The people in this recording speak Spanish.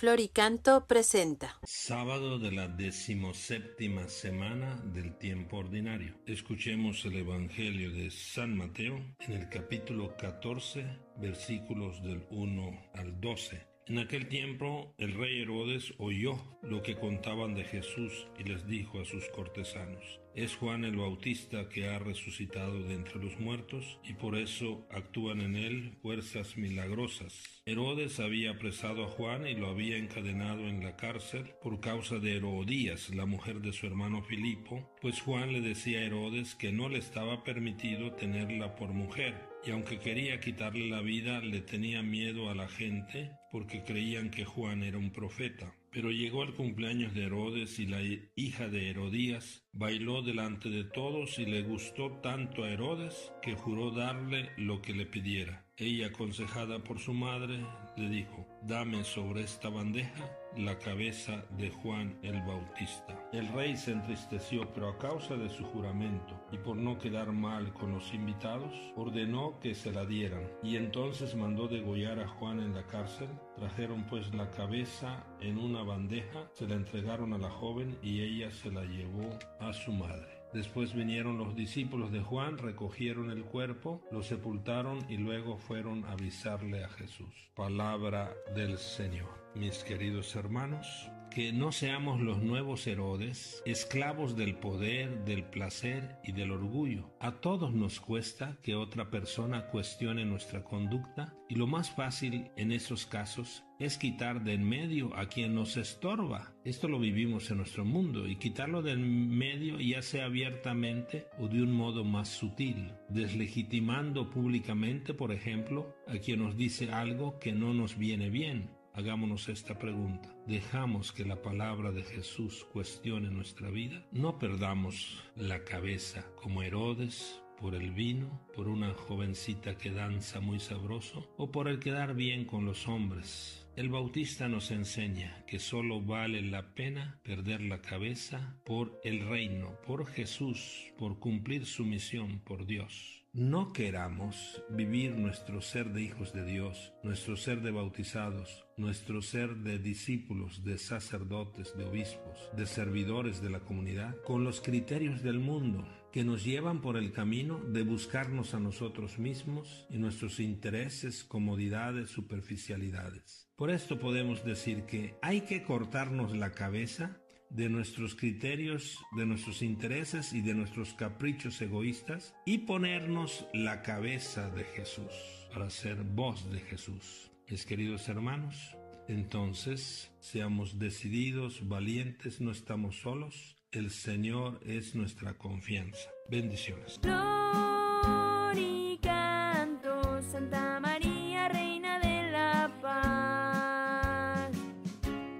Floricanto presenta Sábado de la decimoséptima semana del tiempo ordinario. Escuchemos el Evangelio de San Mateo en el capítulo 14, versículos del 1 al 12. En aquel tiempo el rey Herodes oyó lo que contaban de Jesús y les dijo a sus cortesanos, es Juan el Bautista que ha resucitado de entre los muertos y por eso actúan en él fuerzas milagrosas. Herodes había apresado a Juan y lo había encadenado en la cárcel por causa de Herodías, la mujer de su hermano Filipo, pues Juan le decía a Herodes que no le estaba permitido tenerla por mujer y aunque quería quitarle la vida, le tenía miedo a la gente porque creían que Juan era un profeta. Pero llegó el cumpleaños de Herodes y la hija de Herodías bailó delante de todos y le gustó tanto a Herodes que juró darle lo que le pidiera. Ella, aconsejada por su madre, le dijo, dame sobre esta bandeja la cabeza de Juan el Bautista. El rey se entristeció, pero a causa de su juramento y por no quedar mal con los invitados, ordenó que se la dieran. Y entonces mandó degollar a Juan en la cárcel. Trajeron pues la cabeza en una bandeja, se la entregaron a la joven y ella se la llevó a su madre. Después vinieron los discípulos de Juan, recogieron el cuerpo, lo sepultaron y luego fueron a avisarle a Jesús. Palabra del Señor. Mis queridos hermanos, que no seamos los nuevos Herodes, esclavos del poder, del placer y del orgullo. A todos nos cuesta que otra persona cuestione nuestra conducta y lo más fácil en esos casos es quitar de en medio a quien nos estorba. Esto lo vivimos en nuestro mundo y quitarlo del medio ya sea abiertamente o de un modo más sutil, deslegitimando públicamente, por ejemplo, a quien nos dice algo que no nos viene bien Hagámonos esta pregunta. ¿Dejamos que la palabra de Jesús cuestione nuestra vida? No perdamos la cabeza como Herodes por el vino, por una jovencita que danza muy sabroso o por el quedar bien con los hombres. El Bautista nos enseña que solo vale la pena perder la cabeza por el reino, por Jesús, por cumplir su misión por Dios no queramos vivir nuestro ser de hijos de Dios, nuestro ser de bautizados, nuestro ser de discípulos, de sacerdotes, de obispos, de servidores de la comunidad, con los criterios del mundo que nos llevan por el camino de buscarnos a nosotros mismos y nuestros intereses, comodidades, superficialidades. Por esto podemos decir que hay que cortarnos la cabeza de nuestros criterios, de nuestros intereses y de nuestros caprichos egoístas y ponernos la cabeza de Jesús para ser voz de Jesús. Mis queridos hermanos, entonces seamos decididos, valientes, no estamos solos, el Señor es nuestra confianza. Bendiciones.